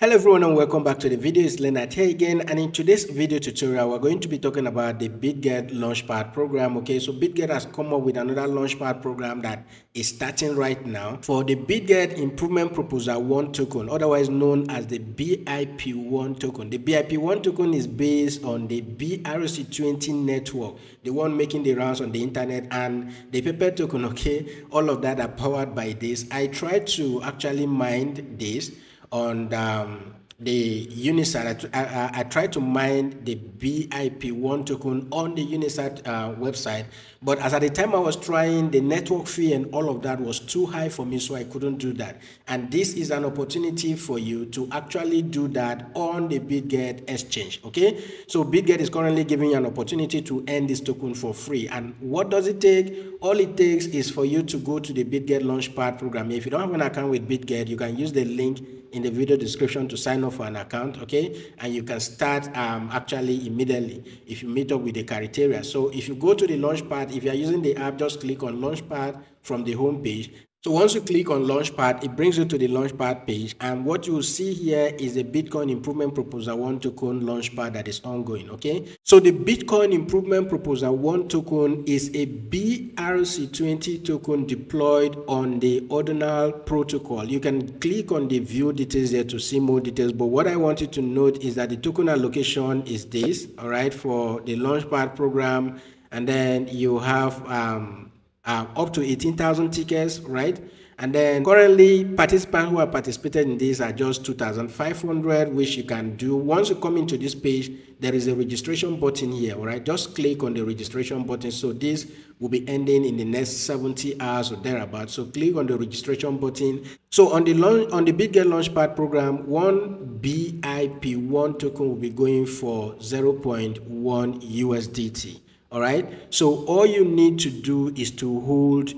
Hello everyone and welcome back to the video. It's Leonard here again and in today's video tutorial we're going to be talking about the BitGet Launchpad program. Okay, so BitGet has come up with another Launchpad program that is starting right now for the BitGet Improvement Proposal 1 token, otherwise known as the BIP1 token. The BIP1 token is based on the BRC20 network, the one making the rounds on the internet and the Pepe token, okay, all of that are powered by this. I tried to actually mine this on um, the Unisat. I, I, I, tried to mine the BIP1 token on the Unisat uh, website, but as at the time I was trying, the network fee and all of that was too high for me, so I couldn't do that. And this is an opportunity for you to actually do that on the BitGet exchange. Okay, so BitGet is currently giving you an opportunity to earn this token for free. And what does it take? All it takes is for you to go to the BitGet Launchpad program. If you don't have an account with BitGet, you can use the link in the video description to sign up for an account okay? And you can start um, actually immediately if you meet up with the criteria. So if you go to the launchpad if you are using the app just click on launchpad from the home page so once you click on Launchpad, it brings you to the Launchpad page. And what you will see here is the Bitcoin Improvement Proposal 1 token Launchpad that is ongoing, okay? So the Bitcoin Improvement Proposal 1 token is a BRC20 token deployed on the Ordinal protocol. You can click on the view details there to see more details. But what I want you to note is that the token allocation is this, all right, for the Launchpad program. And then you have um, uh, up to 18,000 tickets, right? And then currently participants who have participated in this are just 2,500, which you can do. Once you come into this page, there is a registration button here, all right? Just click on the registration button. So this will be ending in the next 70 hours or thereabouts. So click on the registration button. So on the launch, on the BitGet Launchpad program, one BIP1 token will be going for 0.1 USDT all right? So all you need to do is to hold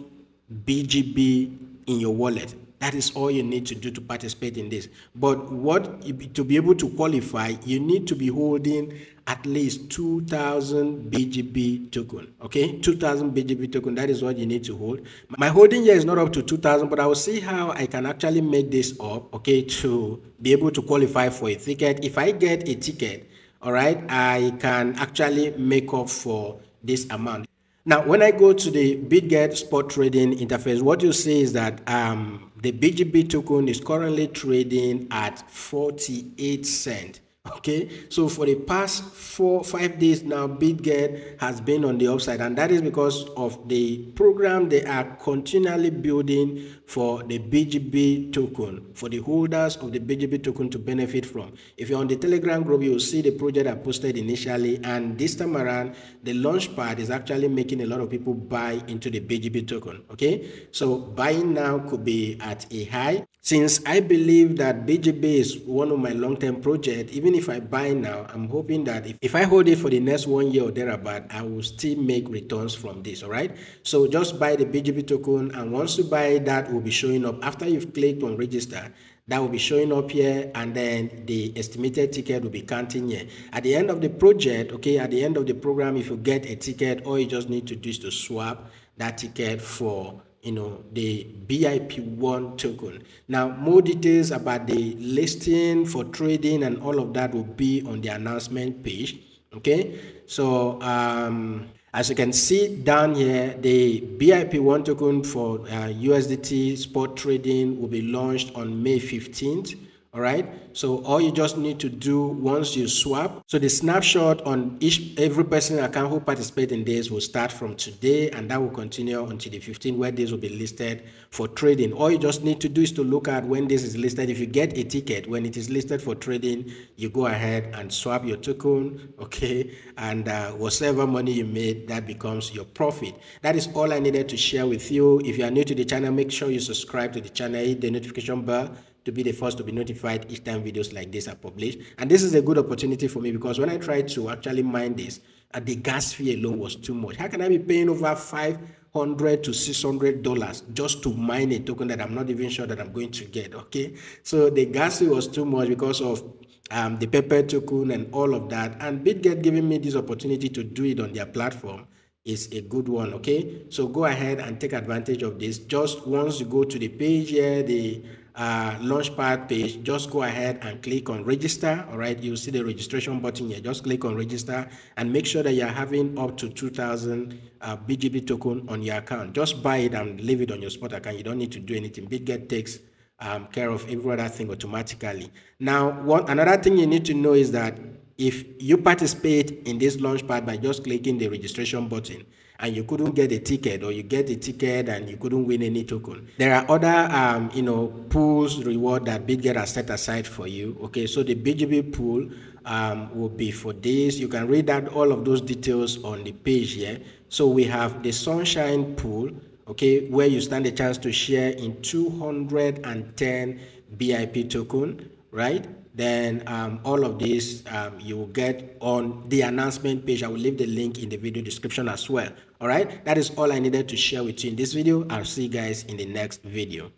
bgb in your wallet. That is all you need to do to participate in this. But what to be able to qualify you need to be holding at least 2000 bgb token okay? 2000 bgb token that is what you need to hold. My holding here is not up to 2000 but i will see how i can actually make this up okay to be able to qualify for a ticket. If i get a ticket all right, I can actually make up for this amount. Now, when I go to the BitGet spot trading interface, what you see is that um, the BGB token is currently trading at 48 cents okay? So for the past four five days now bitget has been on the upside. And that is because of the program they are continually building for the bgb token for the holders of the bgb token to benefit from. If you're on the telegram group you'll see the project i posted initially. And this time around the launch pad is actually making a lot of people buy into the bgb token. Okay? So buying now could be at a high since I believe that BGB is one of my long-term projects, even if I buy now, I'm hoping that if, if I hold it for the next one year or thereabout, I will still make returns from this, all right? So just buy the BGB token, and once you buy that, will be showing up. After you've clicked on register, that will be showing up here and then the estimated ticket will be counting here at the end of the project okay at the end of the program if you get a ticket all you just need to do is to swap that ticket for you know the BIP1 token. Now more details about the listing for trading and all of that will be on the announcement page. Okay, so um, as you can see down here, the BIP1 token for uh, USDT spot trading will be launched on May 15th all right? So all you just need to do once you swap so the snapshot on each every person account who participate in this will start from today and that will continue until the 15 where this will be listed for trading. All you just need to do is to look at when this is listed. If you get a ticket when it is listed for trading you go ahead and swap your token okay? And uh, whatever money you made that becomes your profit. That is all i needed to share with you. If you are new to the channel make sure you subscribe to the channel hit the notification bell to be the first to be notified each time videos like this are published. And this is a good opportunity for me because when I tried to actually mine this, uh, the gas fee alone was too much. How can I be paying over 500 to 600 dollars just to mine a token that I'm not even sure that I'm going to get? Okay, so the gas fee was too much because of um, the Pepe token and all of that. And BitGet giving me this opportunity to do it on their platform is a good one okay so go ahead and take advantage of this just once you go to the page here the uh, Launchpad page, just go ahead and click on register. All right, you'll see the registration button here. Just click on register and make sure that you're having up to 2,000 uh, BGB token on your account. Just buy it and leave it on your spot account. You don't need to do anything. BitGet takes um, care of every other thing automatically. Now, one another thing you need to know is that if you participate in this launchpad by just clicking the registration button and you couldn't get a ticket or you get a ticket and you couldn't win any token there are other um, you know pools reward that bitget has set aside for you okay? So the bgb pool um, will be for this. You can read out all of those details on the page here. So we have the sunshine pool okay where you stand a chance to share in 210 bip token right then um, all of this um, you will get on the announcement page. I will leave the link in the video description as well. All right, that is all I needed to share with you in this video. I'll see you guys in the next video.